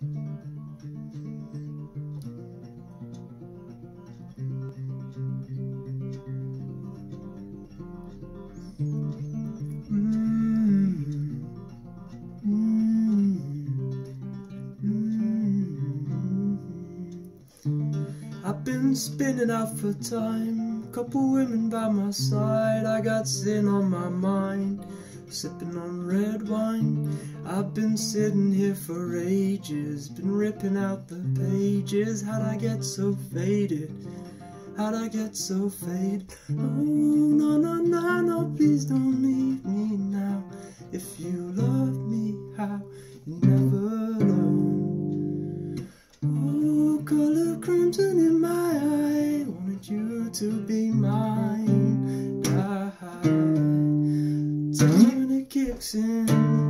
Thank you. I've been spinning out for time. Couple women by my side. I got sin on my mind. Sipping on red wine. I've been sitting here for ages. Been ripping out the pages. How'd I get so faded? How'd I get so faded? Oh, no, no, no, no, please don't leave me now. If you to be mine. God. Dominic in.